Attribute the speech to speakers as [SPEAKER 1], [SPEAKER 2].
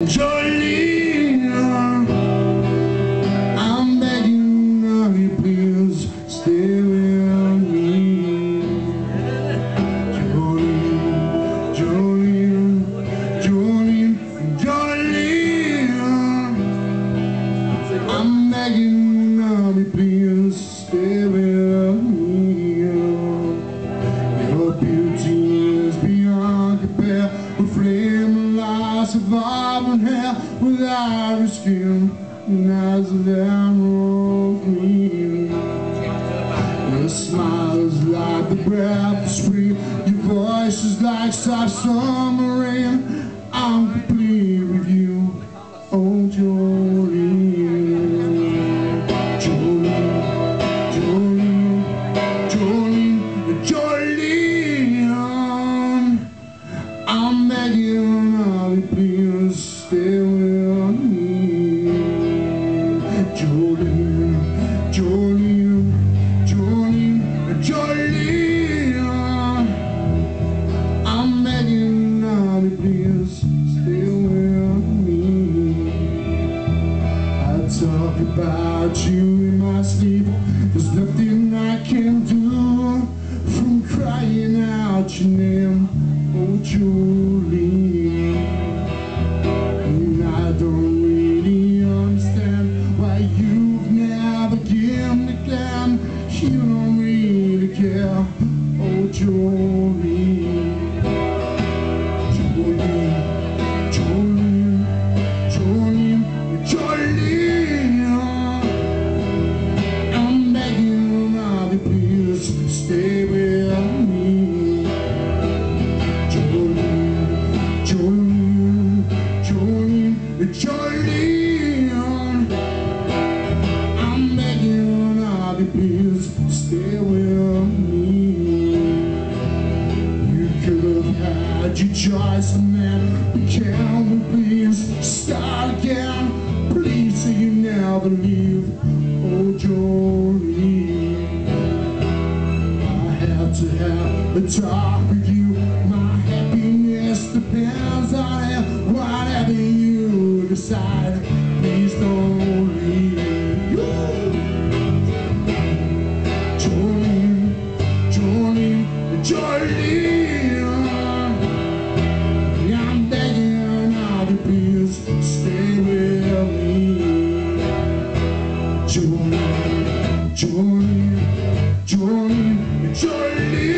[SPEAKER 1] Jolene, I'm begging of you, please stay with me. Jolene, Jolene, Jolene, Jolene, I'm begging of you, please stay with auburn hair With ivory skin and eyes of emerald green Your smile is like the breath of spring. Your voice is like soft summer rain. I'm complete with you, oh Jolene talk about you in my sleep. There's nothing I can do from crying out your name, oh Julie. Please stay with me. Had your choice, man. Can we please start again? Please, so you never leave. Oh, Jolene. I have to have a talk with you. My happiness depends on it. Whatever you decide, Jolene, Jolene, Jolene, Jolene.